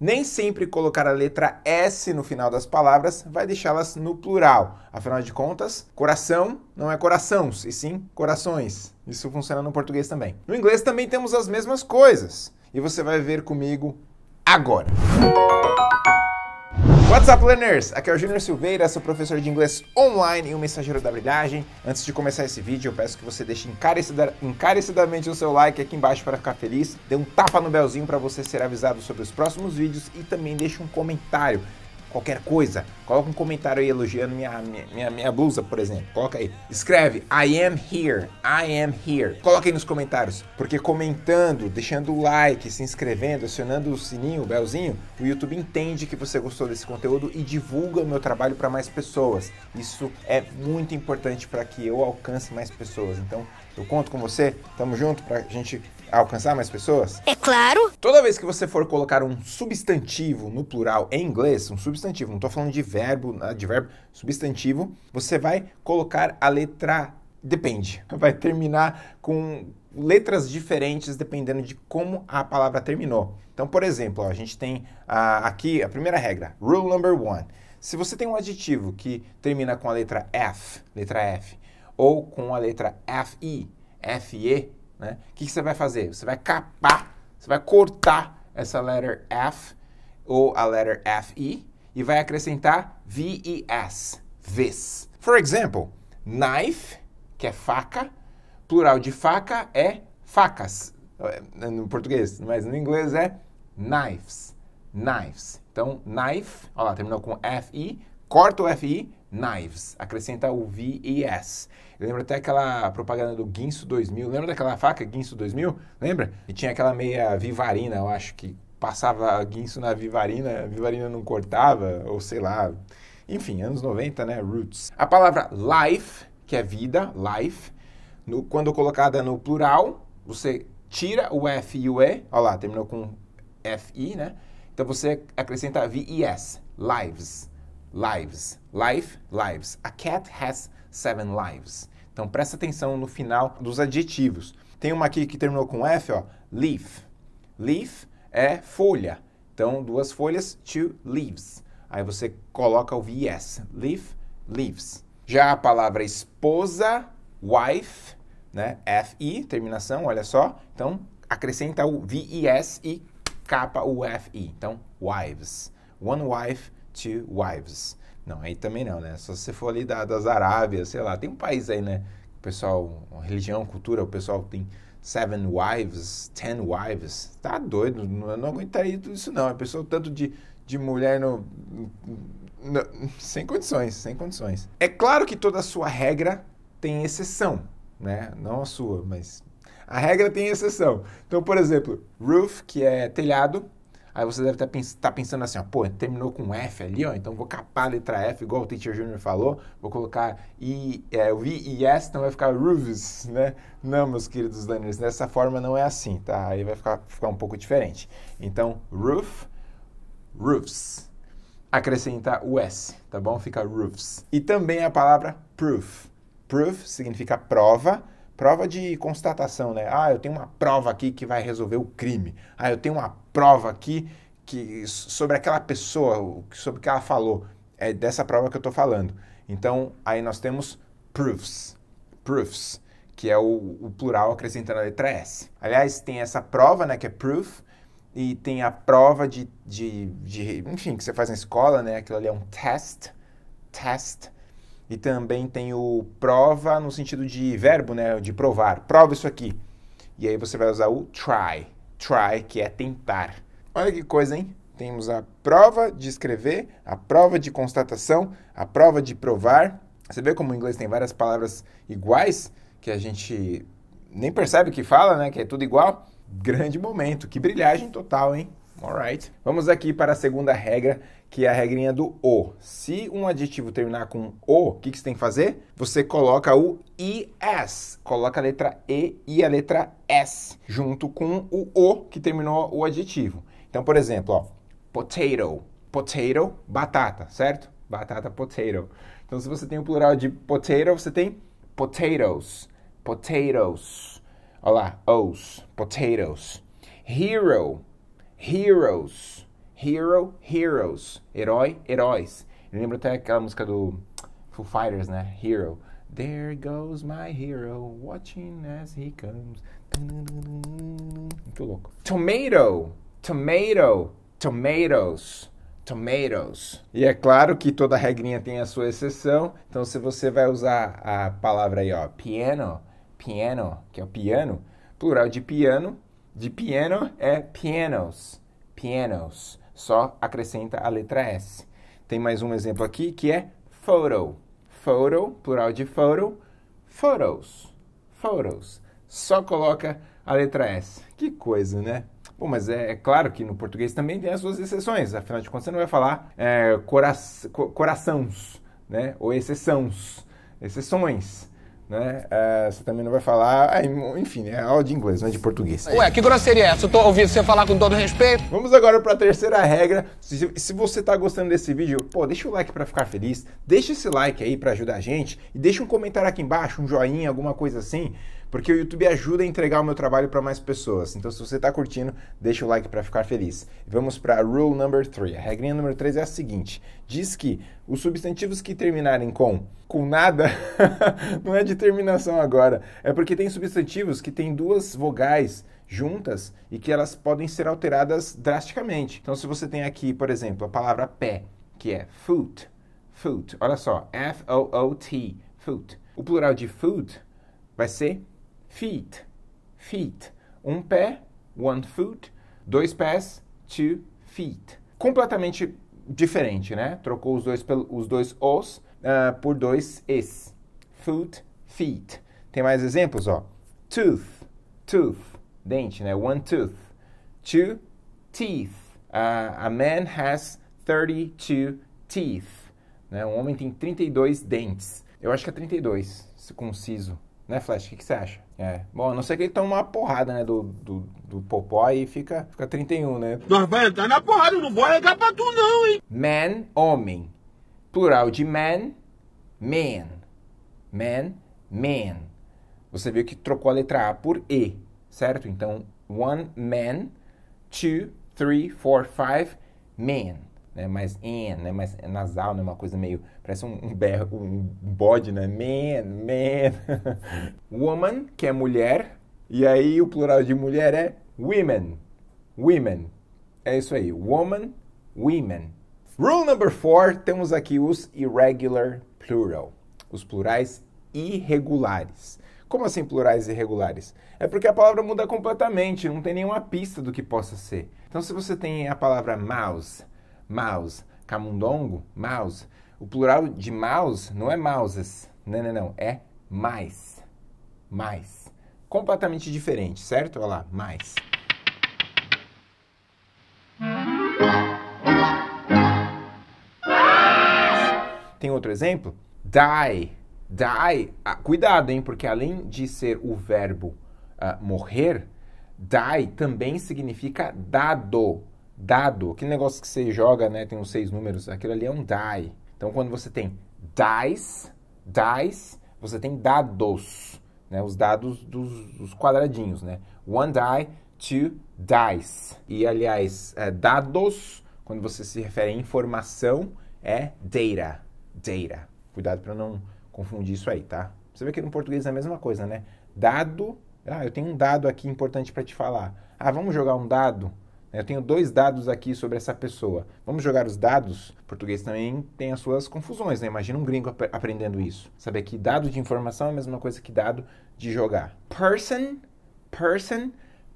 Nem sempre colocar a letra S no final das palavras vai deixá-las no plural. Afinal de contas, coração não é corações, e sim corações. Isso funciona no português também. No inglês também temos as mesmas coisas. E você vai ver comigo agora. What's up, learners? Aqui é o Júnior Silveira, sou professor de inglês online e um mensageiro da brilhagem. Antes de começar esse vídeo, eu peço que você deixe encarecida, encarecidamente o seu like aqui embaixo para ficar feliz. Dê um tapa no belzinho para você ser avisado sobre os próximos vídeos e também deixe um comentário qualquer coisa. Coloca um comentário aí elogiando minha, minha, minha, blusa, por exemplo. Coloca aí. Escreve I am here, I am here. Coloca aí nos comentários, porque comentando, deixando o like, se inscrevendo, acionando o sininho, o belzinho, o YouTube entende que você gostou desse conteúdo e divulga o meu trabalho para mais pessoas. Isso é muito importante para que eu alcance mais pessoas. Então, eu conto com você. Tamo junto pra gente alcançar mais pessoas? É claro. Toda vez que você for colocar um substantivo no plural em inglês, um substantivo, não estou falando de verbo, de verbo, substantivo, você vai colocar a letra depende. Vai terminar com letras diferentes dependendo de como a palavra terminou. Então, por exemplo, a gente tem uh, aqui a primeira regra, rule number one. Se você tem um adjetivo que termina com a letra F, letra F, ou com a letra FE, FE, né? O que, que você vai fazer? Você vai capar, você vai cortar essa letter F ou a letter FE e vai acrescentar VES, vis. For example, knife, que é faca, plural de faca é facas, é, no português, mas no inglês é knives, knives. Então, knife, olha lá, terminou com FE, corta o FI, knives, acrescenta o VES. Eu lembro até aquela propaganda do Guinso 2000. Lembra daquela faca Guinso 2000? Lembra? E tinha aquela meia vivarina, eu acho que passava guinso na vivarina, a vivarina não cortava, ou sei lá. Enfim, anos 90, né? Roots. A palavra life, que é vida, life, no, quando colocada no plural, você tira o F e o E. Olha lá, terminou com FI, né? Então você acrescenta VES, lives, lives, life, lives. A cat has seven lives. Então presta atenção no final dos adjetivos. Tem uma aqui que terminou com F, ó, leaf. Leaf é folha. Então, duas folhas, two leaves. Aí você coloca o VS, leaf, leaves. Já a palavra esposa, wife, né? F-I, terminação, olha só. Então, acrescenta o VES e capa o FI. Então, wives. One wife, two wives. Não, aí também não, né? Só se você for ali da, das Arábias, sei lá. Tem um país aí, né? O pessoal, religião, cultura, o pessoal tem seven wives, ten wives. Tá doido, não, não aguentaria tudo isso não. A pessoa tanto de, de mulher no, no, sem condições, sem condições. É claro que toda sua regra tem exceção, né? Não a sua, mas a regra tem exceção. Então, por exemplo, roof, que é telhado, Aí você deve estar tá pensando assim, ó, pô, terminou com F ali, ó, então vou capar a letra F, igual o Teacher Junior falou, vou colocar I, é, e S, então vai ficar roofs, né? Não, meus queridos learners, dessa forma não é assim, tá? Aí vai ficar, ficar um pouco diferente. Então, roof, roofs. Acrescenta o S, tá bom? Fica roofs. E também a palavra proof. Proof significa prova, Prova de constatação, né? Ah, eu tenho uma prova aqui que vai resolver o crime. Ah, eu tenho uma prova aqui que sobre aquela pessoa, sobre o que ela falou. É dessa prova que eu estou falando. Então, aí nós temos proofs. Proofs, que é o, o, plural acrescentando a letra S. Aliás, tem essa prova, né, que é proof, e tem a prova de, de, de enfim, que você faz na escola, né? Aquilo ali é um test. Test e também tem o prova no sentido de verbo, né? De provar. Prova isso aqui. E aí você vai usar o try. Try, que é tentar. Olha que coisa, hein? Temos a prova de escrever, a prova de constatação, a prova de provar. Você vê como o inglês tem várias palavras iguais que a gente nem percebe que fala, né? Que é tudo igual. Grande momento. Que brilhagem total, hein? Alright. Vamos aqui para a segunda regra, que é a regrinha do O. Se um adjetivo terminar com O, o que, que você tem que fazer? Você coloca o IS. Coloca a letra E e a letra S junto com o O que terminou o adjetivo. Então, por exemplo, ó, potato. Potato, batata, certo? Batata, potato. Então, se você tem o plural de potato, você tem potatoes. Potatoes. Olha lá, os, potatoes. Hero, heroes, Hero, heroes. Herói, heróis. Eu lembro até aquela música do Foo Fighters, né? Hero. There goes my hero, watching as he comes. Muito louco. Tomato, tomato, tomatoes, tomatoes. E é claro que toda regrinha tem a sua exceção. Então, se você vai usar a palavra aí, ó, piano, piano, que é o piano, plural de piano, de piano é pianos, pianos. Só acrescenta a letra S. Tem mais um exemplo aqui que é photo. Photo, plural de photo, photos, photos. Só coloca a letra S. Que coisa, né? Bom, mas é, é, claro que no português também tem as suas exceções. Afinal de contas, você não vai falar é, cora corações, né? Ou exceções, exceções. Né? Uh, você também não vai falar. Ah, enfim, é aula de inglês, não é de português. Ué, que grosseria é essa? Eu tô ouvindo você falar com todo respeito. Vamos agora para a terceira regra. Se, se você está gostando desse vídeo, pô, deixa o like para ficar feliz. Deixa esse like aí para ajudar a gente. E deixa um comentário aqui embaixo, um joinha, alguma coisa assim porque o YouTube ajuda a entregar o meu trabalho para mais pessoas. Então, se você está curtindo, deixa o like para ficar feliz. Vamos para rule number 3. A regrinha número 3 é a seguinte: diz que os substantivos que terminarem com com nada não é de terminação agora, é porque tem substantivos que têm duas vogais juntas e que elas podem ser alteradas drasticamente. Então, se você tem aqui, por exemplo, a palavra pé, que é foot, foot, olha só, F-O-O-T, foot. O plural de foot vai ser feet, feet. Um pé, one foot. Dois pés, two feet. Completamente diferente, né? Trocou os dois, os dois os uh, por dois es. Foot, feet. Tem mais exemplos, ó. Tooth, tooth, dente, né? One tooth. Two teeth. Uh, a man has 32 teeth. Né? Um homem tem 32 dentes. Eu acho que é 32, se conciso. Né, Flash? O que, que você acha? É. Bom, a não ser que ele tome uma porrada, né, do, do, do Popó e fica, fica 31, né? Nós vai entrar na porrada, não vou alegar pra tu não, hein? Man, homem. Plural de man, man. Man, man. Você viu que trocou a letra A por E, certo? Então, one man, two, three, four, five, man né? Mais né? Mais nasal, né? Uma coisa meio parece um, um berro, um bode, né? Man, man. Woman, que é mulher, e aí o plural de mulher é women. Women. É isso aí. Woman, women. Rule number four, temos aqui os irregular plural. Os plurais irregulares. Como assim plurais irregulares? É porque a palavra muda completamente, não tem nenhuma pista do que possa ser. Então, se você tem a palavra mouse, mouse. Camundongo, mouse. O plural de mouse não é mouses. Não, não, não. É mais. Mais. Completamente diferente, certo? Olha lá, mais. Tem outro exemplo? Die. Die. Ah, cuidado, hein? Porque além de ser o verbo uh, morrer, die também significa dado dado, aquele negócio que você joga, né, tem uns seis números, aquilo ali é um die. Então, quando você tem dice, dice, você tem dados, né, os dados dos, dos quadradinhos, né. One die, two dice. E, aliás, é, dados, quando você se refere a informação, é data, data. Cuidado para não confundir isso aí, tá? Você vê que no português é a mesma coisa, né? Dado, ah, eu tenho um dado aqui importante para te falar. Ah, vamos jogar um dado? Eu tenho dois dados aqui sobre essa pessoa. Vamos jogar os dados? O português também tem as suas confusões, né? Imagina um gringo ap aprendendo isso. Saber que dado de informação é a mesma coisa que dado de jogar. Person, person,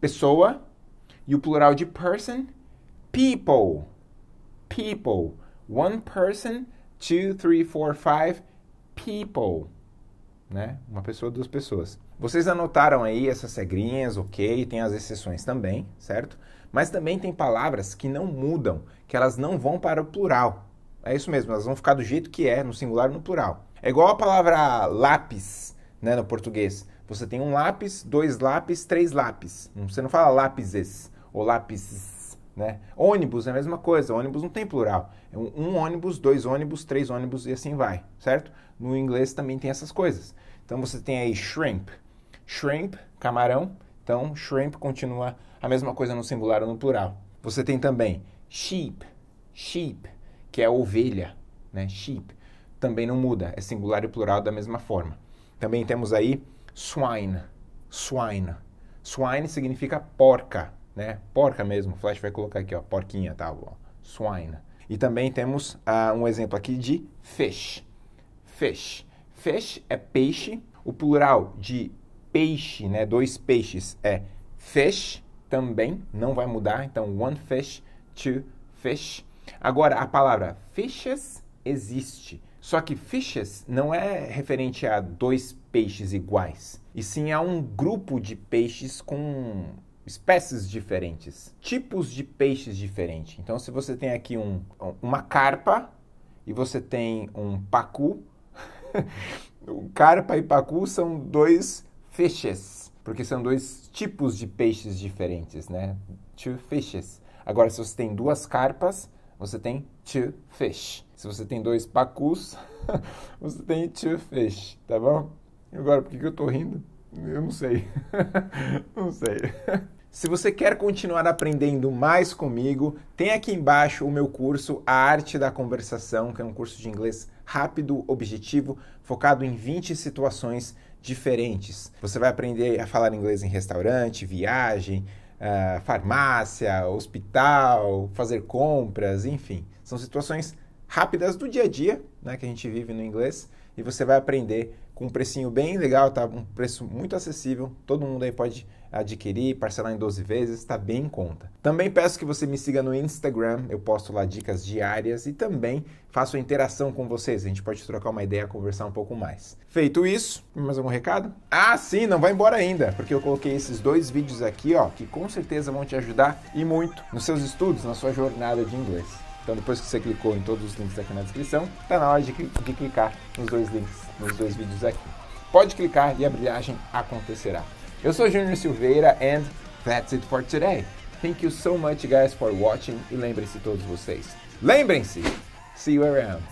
pessoa. E o plural de person, people. People. One person, two, three, four, five, people. Né? Uma pessoa, duas pessoas. Vocês anotaram aí essas regrinhas, ok? Tem as exceções também, certo? Mas também tem palavras que não mudam, que elas não vão para o plural. É isso mesmo, elas vão ficar do jeito que é, no singular e no plural. É igual a palavra lápis, né, no português. Você tem um lápis, dois lápis, três lápis. Você não fala lápises ou lápis, né? Ônibus é a mesma coisa, ônibus não tem plural. É um, um ônibus, dois ônibus, três ônibus e assim vai, certo? No inglês também tem essas coisas. Então você tem aí shrimp. Shrimp, camarão. Então shrimp continua a mesma coisa no singular ou no plural. Você tem também sheep, sheep, que é ovelha, né? Sheep. Também não muda, é singular e plural da mesma forma. Também temos aí swine, swine. Swine significa porca, né? Porca mesmo. O Flash vai colocar aqui, ó, porquinha, tá? Ó, swine. E também temos uh, um exemplo aqui de fish. Fish. Fish é peixe. O plural de peixe, né? Dois peixes é fish também, não vai mudar. Então, one fish, two fish. Agora, a palavra fishes existe. Só que fishes não é referente a dois peixes iguais, e sim a um grupo de peixes com espécies diferentes, tipos de peixes diferentes. Então, se você tem aqui um, uma carpa e você tem um pacu, carpa e pacu são dois fishes, porque são dois tipos de peixes diferentes, né? Two fishes. Agora, se você tem duas carpas, você tem two fish. Se você tem dois pacus, você tem two fish, tá bom? Agora, por que eu tô rindo? Eu não sei. não sei. Se você quer continuar aprendendo mais comigo, tem aqui embaixo o meu curso A Arte da Conversação, que é um curso de inglês rápido, objetivo, focado em 20 situações diferentes. Você vai aprender a falar inglês em restaurante, viagem, uh, farmácia, hospital, fazer compras, enfim. São situações rápidas do dia a dia né, que a gente vive no inglês e você vai aprender com um precinho bem legal, tá? Um preço muito acessível. Todo mundo aí pode adquirir, parcelar em 12 vezes, está bem em conta. Também peço que você me siga no Instagram, eu posto lá dicas diárias e também faço interação com vocês. A gente pode trocar uma ideia, conversar um pouco mais. Feito isso, mais algum recado? Ah, sim, não vai embora ainda, porque eu coloquei esses dois vídeos aqui, ó, que com certeza vão te ajudar e muito nos seus estudos, na sua jornada de inglês. Então, depois que você clicou em todos os links aqui na descrição, tá na hora de, de clicar nos dois links, nos dois vídeos aqui. Pode clicar e a brilhagem acontecerá. Eu sou Júnior Silveira and that's it for today. Thank you so much guys for watching e lembrem-se todos vocês. Lembrem-se! See you around.